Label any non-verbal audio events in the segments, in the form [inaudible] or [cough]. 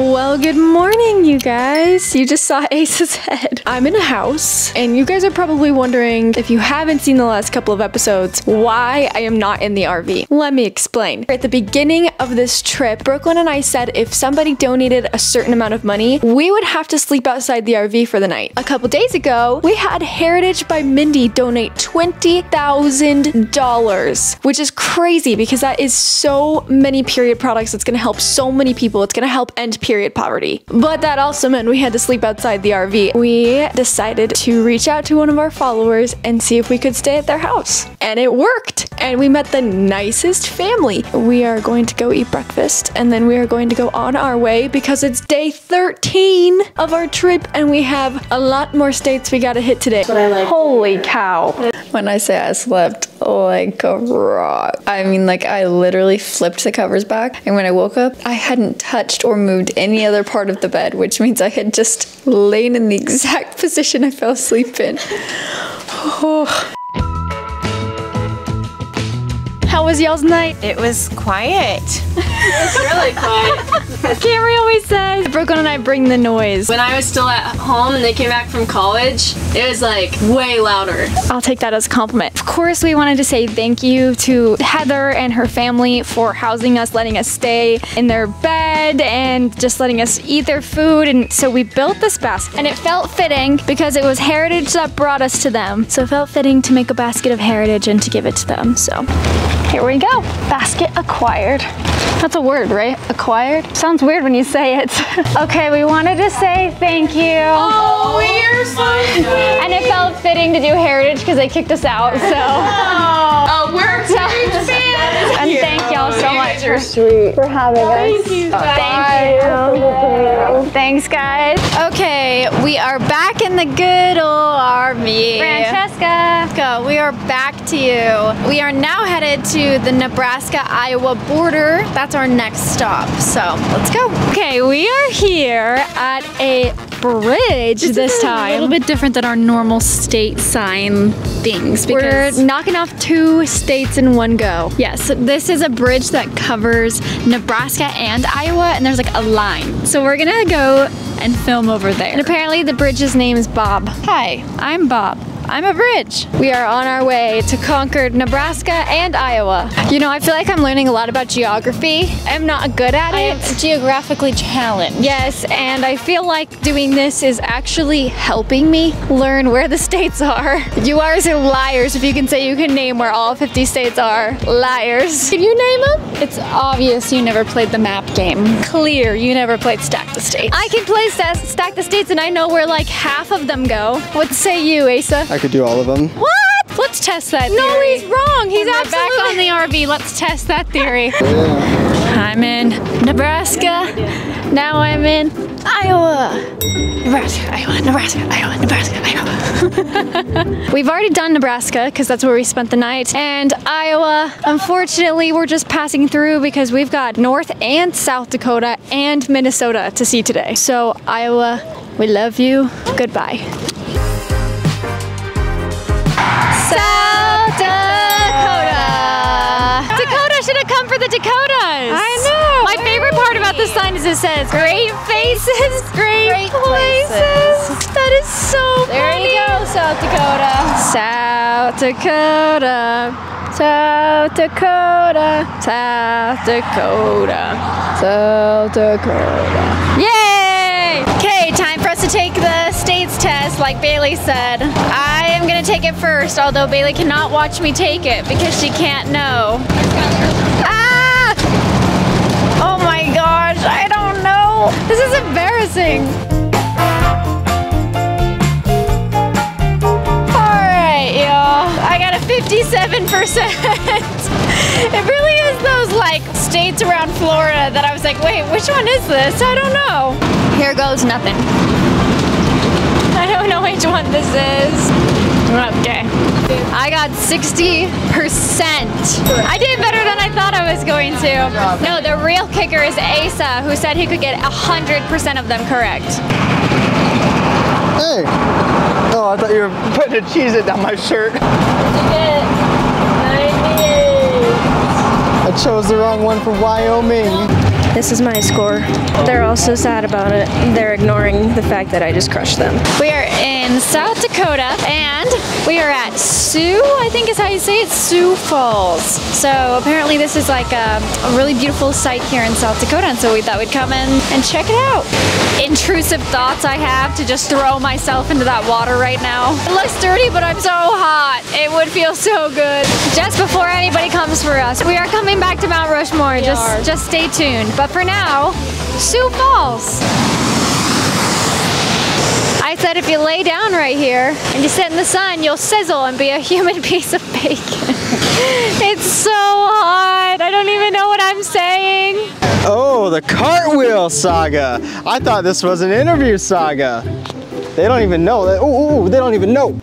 Well, good morning, you guys. You just saw [laughs] Ace's head. I'm in a house, and you guys are probably wondering if you haven't seen the last couple of episodes, why I am not in the RV. Let me explain. At the beginning of this trip, Brooklyn and I said if somebody donated a certain amount of money, we would have to sleep outside the RV for the night. A couple days ago, we had Hairitage by Mindy donate $20,000, which is crazy because that is so many period products. It's gonna help so many people. It's gonna help end period poverty. But that also meant we had to sleep outside the RV. We decided to reach out to one of our followers and see if we could stay at their house. And it worked. And we met the nicest family. We are going to go eat breakfast and then we are going to go on our way because it's day 13 of our trip and we have a lot more states we gotta hit today. Holy cow. When I say I slept like a rock, I mean like I literally flipped the covers back and when I woke up, I hadn't touched or moved any other part of the bed, which means I had just lain in the [laughs] exact position I fell asleep in. [sighs] Oh. How was y'all's night? It was quiet. It was really quiet. [laughs] Camryn always says Brooklyn and I bring the noise. When I was still at home and they came back from college, it was like way louder. I'll take that as a compliment. Of course, we wanted to say thank you to Heather and her family for housing us, letting us stay in their bed, and just letting us eat their food. And so we built this basket, and it felt fitting because it was Hairitage that brought us to them. So it felt fitting to make a basket of Hairitage and to give it to them. So here we go. Basket acquired. That's a word, right? Acquired? Sounds weird when you say it. [laughs] okay, we wanted to say thank you. Oh, you're so. [laughs] And it felt fitting to do Hairitage because they kicked us out, so. [laughs] Oh, we're Sweet. For having us. Uh, thank you. thank you. Thanks, guys. Okay, we are back in the good old army. Francesca. Go. We are back to you. We are now headed to the Nebraska-Iowa border. That's our next stop. So let's go. Okay, we are here at a bridge this, time. A little bit different than our normal state sign things because We're knocking off two states in one go. yes, this is a bridge that covers Nebraska and Iowa, and there's like a line. So we're gonna go and film over there. And apparently the bridge's name is Bob. Hi, I'm Bob. I'm a bridge. We are on our way to Concord, Nebraska and Iowa. You know, I feel like I'm learning a lot about geography. I'm not good at I it. am geographically challenged. Yes, and I feel like doing this is actually helping me learn where the states are. You are are liars if you can say you can name where all 50 states are. Liars. Can you name them? It's obvious you never played the map game. Clear, you never played Stack the States. I can play Sta- Stack the States and I know where like half of them go. What say you, Asa? I could do all of them. What? Let's test that No, he's wrong. He's We're absolutely back on the RV. Let's test that theory. [laughs] I'm in Nebraska. Now I'm in Iowa. Nebraska, Iowa, Nebraska, Iowa, Nebraska, Iowa. [laughs] We've already done Nebraska because that's where we spent the night. And Iowa, unfortunately, we're just passing through because we've got North and South Dakota and Minnesota to see today. So, Iowa, we love you. Goodbye. South Dakota. Dakota should have come for the Dakotas. I know. My favorite part about the sign is it says great faces, great, places. That is so There funny. you go, South Dakota. South Dakota. South Dakota. South Dakota. South Dakota. Yay! Okay, time for us to take the states test, like Bailey said. I am gonna take it first, although Bailey cannot watch me take it because she can't know. Ah! Oh my gosh, I don't know. This is embarrassing. Alright, y'all. I got a 57%. [laughs] it really states around Florida that I was like, wait, which one is this? I don't know. Here goes nothing. I don't know which one this is. Okay. I got 60%. I did better than I thought I was going to. No, the real kicker is Asa, who said he could get 100% of them correct. Hey! Oh, I thought you were putting a Cheez-It down my shirt. I chose the wrong one for Wyoming. This is my score. They're also sad about it. They're ignoring the fact that I just crushed them. We are in South Dakota and we are at Sioux, I think is how you say it, Sioux Falls. So apparently this is like a, a really beautiful site here in South Dakota and so we thought we'd come in and check it out. Intrusive thoughts I have to just throw myself into that water right now. It looks dirty but I'm so hot. It would feel so good. Just before anybody comes for us, we are coming back to Mount Rushmore. just, just stay tuned. But for now, Sioux Falls. Said if you lay down right here and you sit in the sun, you'll sizzle and be a human [laughs] piece of bacon. [laughs] it's so hot. I don't even know what I'm saying. Oh, the cartwheel saga. I thought this was an interview saga. They don't even know. Ooh, they don't even know. [laughs]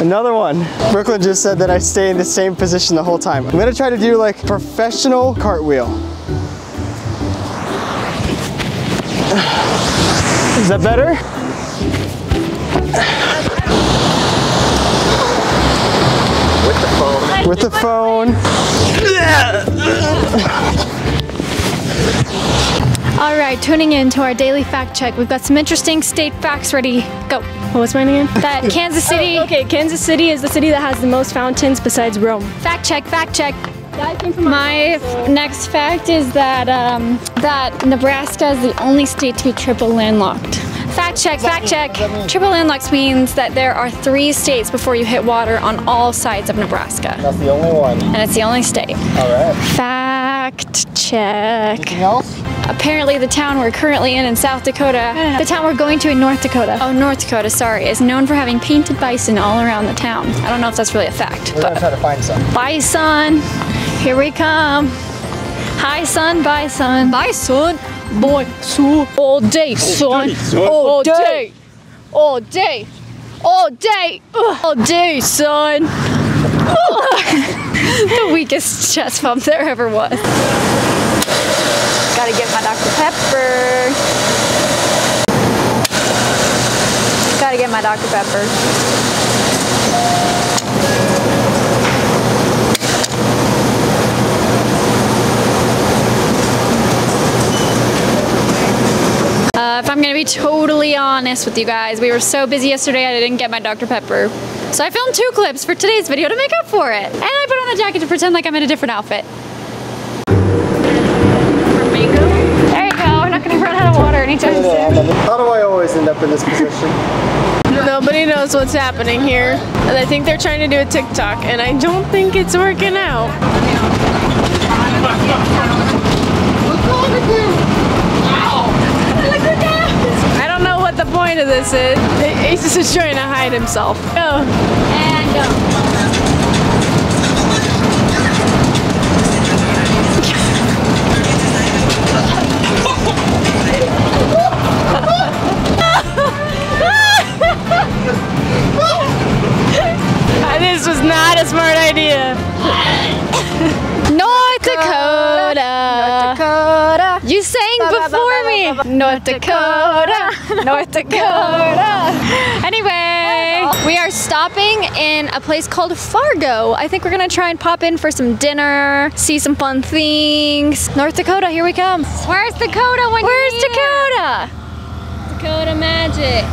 Another one. Brooklyn just said that I stay in the same position the whole time. I'm gonna try to do like professional cartwheel. Is that better? With the phone. With the phone. All right, tuning in to our daily fact check. We've got some interesting state facts ready. Go. What was mine again? That [laughs] Kansas City. Oh, okay, Kansas City is the city that has the most fountains besides Rome. Fact check, fact check. My next fact is that um, that Nebraska is the only state to be triple landlocked. Fact check, fact check. Triple landlocked means that there are three states before you hit water on all sides of Nebraska, That's the only one. and it's the only state. All right. Fact check. Anything else? Apparently, the town we're currently in in South Dakota, the town we're going to in North Dakota, oh, North Dakota, sorry, is known for having painted bison all around the town. I don't know if that's really a fact, We're gonna try to find some. bison, here we come. Hi, son, bison. Bison, boy, so all day, son, all day, all day, all day, Ugh. all day, son. [laughs] the weakest chest bump there ever was. Gotta get my Dr. Pepper. Gotta get my Dr. Pepper. Uh, if I'm gonna be totally honest with you guys, we were so busy yesterday I didn't get my Dr. Pepper. So I filmed two clips for today's video to make up for it. And I put on a jacket to pretend like I'm in a different outfit. There you go, we're not gonna run out of water anytime soon. How do I always end up in this position? Nobody knows what's happening here. And I think they're trying to do a TikTok, and I don't think it's working out. I don't know what the point of this is. [laughs] Ace is just trying to hide himself. Oh. And go. Uh, [laughs] This was not a smart idea. [laughs] North Dakota. Sang before me. North Dakota. North Dakota. Anyway, we are stopping in a place called Fargo. I think we're gonna try and pop in for some dinner, see some fun things. North Dakota, here we come. Where's Dakota when Where's Dakota? Dakota magic.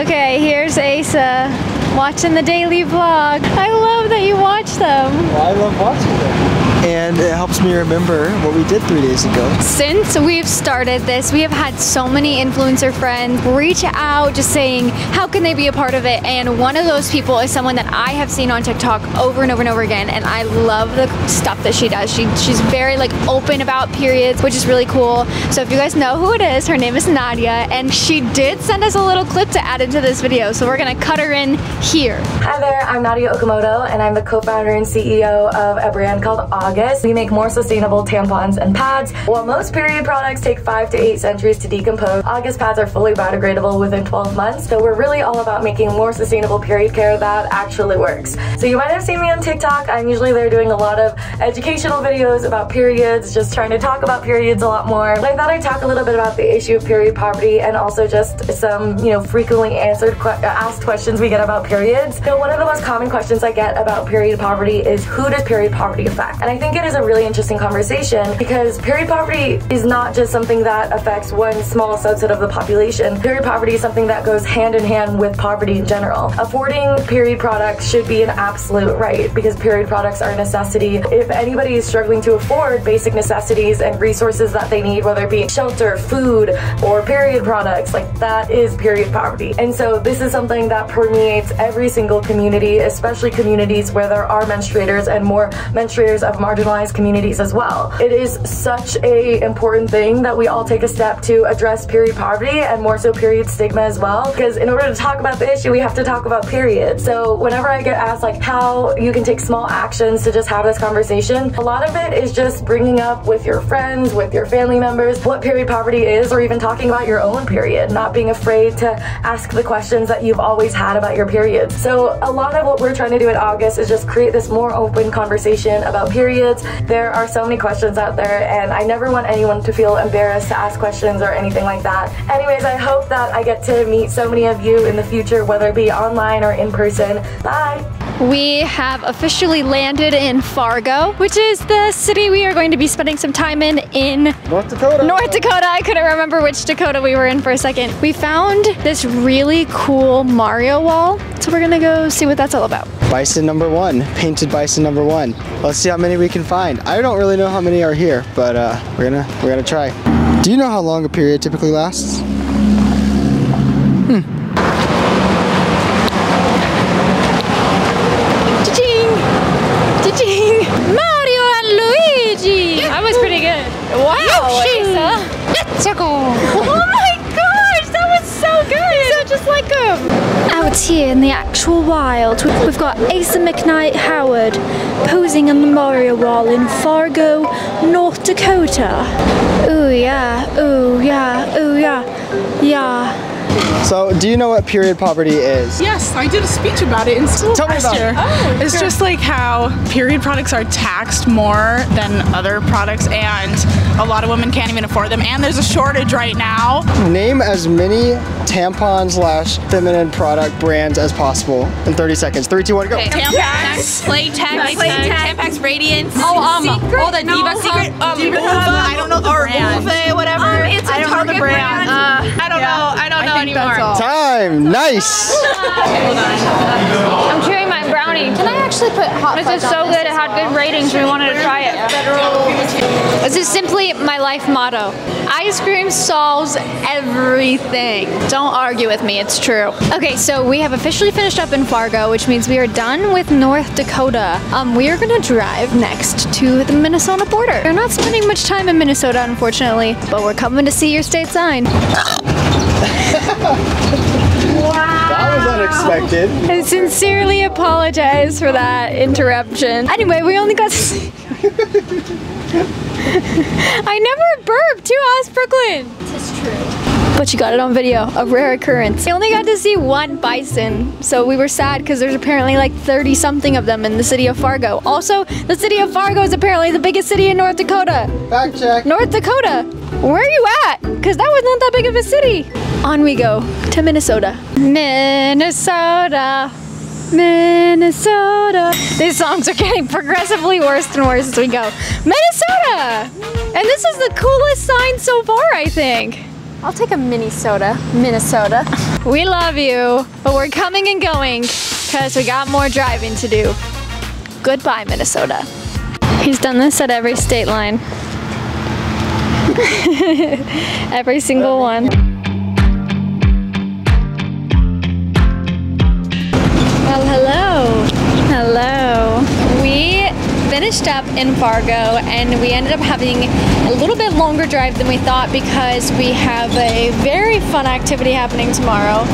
Okay, here's Asa watching the daily vlog. I love that you watch them. I love watching them. And it helps me remember what we did three days ago. Since we've started this, we have had so many influencer friends reach out just saying how can they be a part of it. And one of those people is someone that I have seen on TikTok over and over and over again. And I love the stuff that she does. She, she's very like open about periods, which is really cool. So if you guys know who it is, her name is Nadia. And she did send us a little clip to add into this video. So we're gonna cut her in here. Hi there, I'm Nadia Okamoto, and I'm the co-founder and CEO of a brand called August. We make more sustainable tampons and pads. While most period products take 5 to 8 centuries to decompose, August pads are fully biodegradable within 12 months, so we're really all about making more sustainable period care that actually works. So you might have seen me on TikTok. I'm usually there doing a lot of educational videos about periods, just trying to talk about periods a lot more. But I thought I'd talk a little bit about the issue of period poverty and also just some, you know, frequently answered que asked questions we get about periods. So one of the most common questions I get about period poverty is who does period poverty affect? And I think it is a really interesting conversation because period poverty is not just something that affects one small subset of the population. Period poverty is something that goes hand in hand with poverty in general. Affording period products should be an absolute right because period products are a necessity. If anybody is struggling to afford basic necessities and resources that they need, whether it be shelter, food, or period products, like that is period poverty. And so this is something that permeates every single community, especially communities where there are menstruators and more menstruators of marginalized communities as well. It is such a important thing that we all take a step to address period poverty and more so period stigma as well because in order to talk about the issue we have to talk about periods. So whenever I get asked like how you can take small actions to just have this conversation, a lot of it is just bringing up with your friends, with your family members, what period poverty is or even talking about your own period, not being afraid to ask the questions that you've always had about your periods. So a lot of what we're trying to do in August is just create this more open conversation about periods. There are so many questions out there and I never want anyone to feel embarrassed to ask questions or anything like that. Anyways, I hope that I get to meet so many of you in the future, whether it be online or in person. Bye! We have officially landed in Fargo, which is the city we are going to be spending some time in in North Dakota. North Dakota. I couldn't remember which Dakota we were in for a second. We found this really cool Mario wall, so we're gonna go see what that's all about. Bison number one, painted bison number one. Let's see how many we can find. I don't really know how many are here, but uh, we're gonna we're gonna try. Do you know how long a period typically lasts? Cha-ching! Cha-ching! Mario and Luigi! That was pretty good. Wow, Lisa. Let's go! Oh my gosh, that was so good! So just like them. Out here in actual wild, we've got Asa McKnight Howard posing on the Mario wall in Fargo, North Dakota. Ooh yeah, ooh yeah, ooh yeah, yeah. So, do you know what period poverty is? Yes, I did a speech about it in school Tell me last about year. it. Oh, it's just like how period products are taxed more than other products, and a lot of women can't even afford them. And there's a shortage right now. Name as many tampon slash feminine product brands as possible in 30 seconds. Three, two, one, go. Tampax, Playtex, Playtex. Tampax Radiance. Oh, um, oh, the Diva Secret, um, Diva- Uva, I don't know the or brand. Uva, whatever. Um, it's a I don't know Target the brand. brand. Uh, I don't Yeah, know. I don't know I think anymore. that's all. Time. Nice. I'm chewing my brownie. Can I actually put hot This is so good. It had good ratings. We wanted to try it. This is simply my life motto. Ice cream solves everything. Don't argue with me. It's true. Okay, so we have officially finished up in Fargo, which means we are done with North Dakota. Um, we are gonna drive next to the Minnesota border. We're not spending much time in Minnesota, unfortunately, but we're coming to see your state sign. [laughs] That was unexpected. I sincerely apologize for that interruption. Anyway, we only got to see. [laughs] I never burped to us, Brooklyn. It's true. But you got it on video, a rare occurrence. I only got to see one bison, so we were sad because there's apparently like 30 something of them in the city of Fargo. Also, the city of Fargo is apparently the biggest city in North Dakota. Fact check. North Dakota, where are you at? Because that was not that big of a city. On we go to Minnesota. Minnesota. Minnesota. These songs are getting progressively worse and worse as we go. Minnesota! And this is the coolest sign so far, I think. I'll take a Minnesota. Minnesota. We love you, but we're coming and going because we got more driving to do. Goodbye, Minnesota. He's done this at every state line. [laughs] every single one. Well, hello. Hello. Finished up in Fargo and we ended up having a little bit longer drive than we thought because we have a very fun activity happening tomorrow.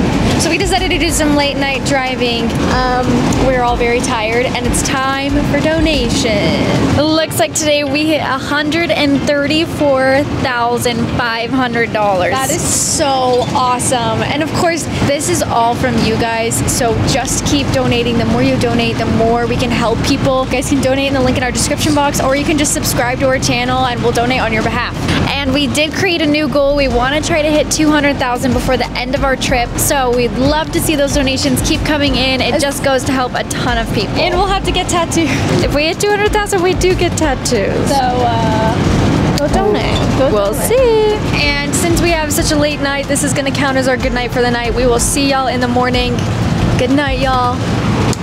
So we decided to do some late night driving. Um, we're all very tired and it's time for donation. Looks like today we hit $134,500. That is so awesome. And of course, this is all from you guys. So just keep donating. The more you donate, the more we can help people. You guys can donate in the link in our description box, or you can just subscribe to our channel and we'll donate on your behalf. And we did create a new goal. We want to try to hit 200,000 before the end of our trip. So we'd love to see those donations keep coming in. It just goes to help a ton of people. And we'll have to get tattooed. If we hit 200,000, we do get tattoos. So, uh, go donate. Go We'll donate. see. And since we have such a late night, this is going to count as our good night for the night. We will see y'all in the morning. Good night, y'all.